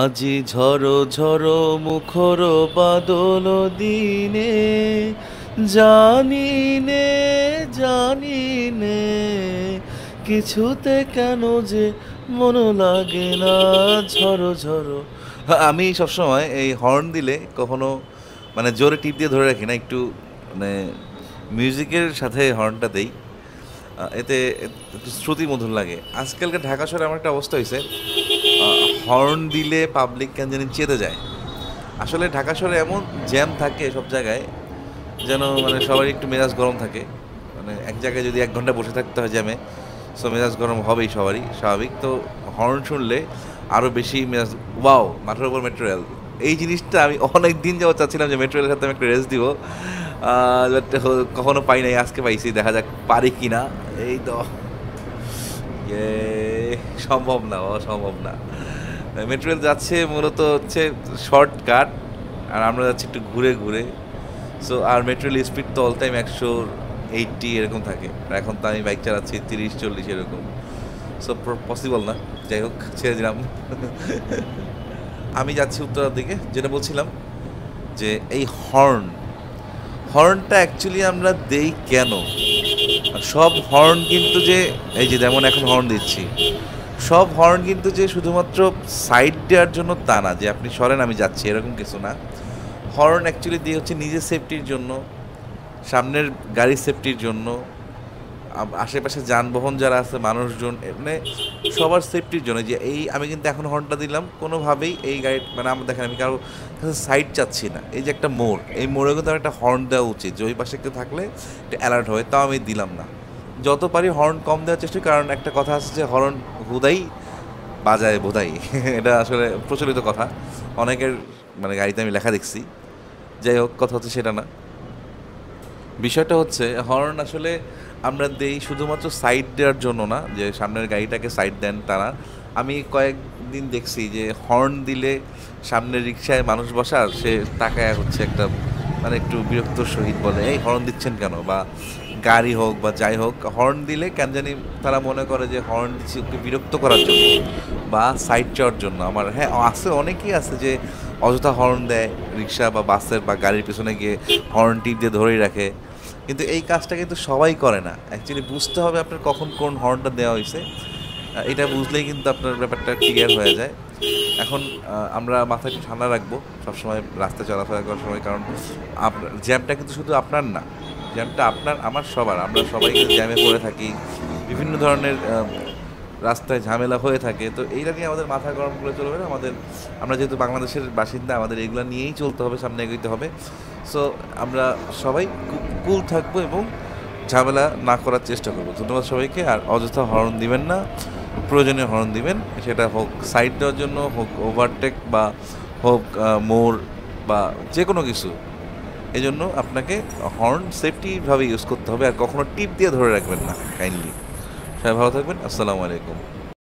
আজি ঝড়ো ঝড়ো মুখর বাদল দিনে জানি নে জানি নে কিছুতে কেন যে মন লাগে না ঝড়ো ঝড়ো আমি সবসময় এই হর্ন দিলে কখনো মানে জোরে টিপ দিয়ে ধরে রাখি না, একটু মানে মিউজিকের সাথে হর্নটা দেই। এতে শ্রুতি মধুর লাগে। আজকালকে ঢাকা শহরে আমার একটা অবস্থা হয়েছে হর্ন দিলে পাবলিক কেন জানি চেতে যায়। আসলে ঢাকা শহরে এমন জ্যাম থাকে সব জায়গায়, যেন মানে সবারই একটু মেজাজ গরম থাকে। মানে এক জায়গায় যদি এক ঘণ্টা বসে থাকতে হয় জ্যামে সো মেজাজ গরম হবেই সবারই, স্বাভাবিক। তো হর্ন শুনলে আরও বেশি মেজাজ ওয়াও মাথার উপর মেট্রো রেল এই জিনিসটা আমি অনেক দিন যাওয়া চাচ্ছিলাম যে মেট্রো রেলের সাথে আমি একটা রেস দিব। কখনো পাই নাই আজকে পাইছি দেখা যাক পারি কি না এই তো। ইয়ে, সম্ভব না বাবা সম্ভব না। মেট্রো রেল যাচ্ছে মূলত হচ্ছে শর্টকাট আর আমরা যাচ্ছি একটু ঘুরে ঘুরে। সো আর মেট্রো রেল স্পিড তো অল টাইম একশো এইটটি এরকম থাকে। আর এখন তো আমি বাইক চালাচ্ছি তিরিশ চল্লিশ এরকম। সো পসিবল না। যাই হোক ছেড়ে দিলাম। আমি যাচ্ছি উত্তরার দিকে যেটা বলছিলাম যে এই হর্ন হর্নটা অ্যাকচুয়ালি আমরা দেই কেন? সব হর্ন কিন্তু যে, এই যে যেমন এখন হর্ন দিচ্ছি, সব হর্ন কিন্তু যে শুধুমাত্র সাইড দেওয়ার জন্য তা না, যে আপনি সরেন আমি যাচ্ছি, এরকম কিছু না। হর্ন অ্যাকচুয়ালি দিয়ে হচ্ছে নিজের সেফটির জন্য, সামনের গাড়ির সেফটির জন্য আশেপাশে যানবাহন যারা আছে, মানুষজন মানে সবার সেফটির জন্য। যে এই আমি কিন্তু এখন হর্নটা দিলাম, কোনোভাবেই এই গাড়ি মানে আমার দেখেন আমি কারও কাছে সাইড চাচ্ছি না। এই যে একটা মোড়, এই মোড়ে কিন্তু আমার একটা হর্ন দেওয়া উচিত, যে ওই পাশে কেউ থাকলে একটা অ্যালার্ট হয় তাও আমি দিলাম না। যত পারি হর্ন কম দেওয়ার চেষ্টা কারণ একটা কথা আছে যে হর্ন হুদাই, বাজায় বোধাই। এটা আসলে প্রচলিত কথা। অনেকের মানে গাড়িতে আমি লেখা দেখছি। যাই হোক, কথা হচ্ছে সেটা না। বিষয়টা হচ্ছে হর্ন আসলে আমরা দেই শুধুমাত্র সাইড দেওয়ার জন্য না, যে সামনের গাড়িটাকে সাইড দেন তারা। আমি কয়েকদিন দেখছি যে হর্ন দিলে সামনের রিক্সায় মানুষ বসা সে তাকায় হচ্ছে একটা মানে একটু বিরক্ত সহিত বলে, এই হর্ন দিচ্ছেন কেন? বা গাড়ি হোক বা যাই হোক হর্ন দিলে কেন জানি তারা মনে করে যে হর্ন দিচ্ছি ওকে বিরক্ত করার জন্য বা সাইড চাওয়ার জন্য। আমার হ্যাঁ আছে অনেকেই আছে যে অযথা হর্ন দেয় রিক্সা বা বাসের বা গাড়ির পিছনে গিয়ে হর্ন টিপ দিয়ে ধরেই রাখে। কিন্তু এই কাজটা কিন্তু সবাই করে না। অ্যাকচুয়ালি বুঝতে হবে আপনার কখন কোন হর্নটা দেওয়া হয়েছে। এটা বুঝলেই কিন্তু আপনার ব্যাপারটা ক্লিয়ার হয়ে যায়। এখন আমরা মাথায় একটু ঠান্ডা রাখব। সবসময় রাস্তায় চলাফেরা করার সময়, কারণ আপনার জ্যামটা কিন্তু শুধু আপনার না। জ্যামটা আপনার, আমার সবার। আমরা সবাই জ্যামে পড়ে থাকি। বিভিন্ন ধরনের রাস্তায় ঝামেলা হয়ে থাকে। তো এইটা নিয়ে আমাদের মাথা গরম করে চলবে না। আমাদের, আমরা যেহেতু বাংলাদেশের বাসিন্দা, আমাদের এগুলো নিয়েই চলতে হবে, সামনে এগোতে হবে। সো আমরা সবাই কুল থাকব এবং ঝামেলা না করার চেষ্টা করব। ধন্যবাদ সবাইকে, আর অযথা হর্ন দিবেন না, প্রয়োজনীয় হর্ন দিবেন। সেটা হোক সাইড দেওয়ার জন্য, হোক ওভারটেক বা হোক মোড় বা যে কোনো কিছু। এই জন্য আপনাকে হর্ন সেফটিভাবে ইউজ করতে হবে, আর কখনো টিপ দিয়ে ধরে রাখবেন না কাইন্ডলি সবাই ভালো থাকবেন, আসসালামু আলাইকুম।